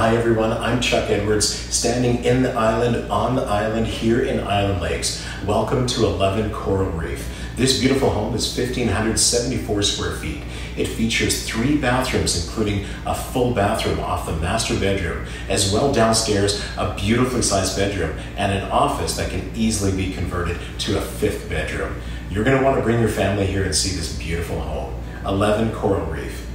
Hi everyone, I'm Chuck Edwards, standing in the island, on the island here in Island Lakes. Welcome to 11 Coral Reef. This beautiful home is 1,574 square feet. It features three bathrooms, including a full bathroom off the master bedroom, as well downstairs, a beautifully sized bedroom, and an office that can easily be converted to a fifth bedroom. You're going to want to bring your family here and see this beautiful home. 11 Coral Reef.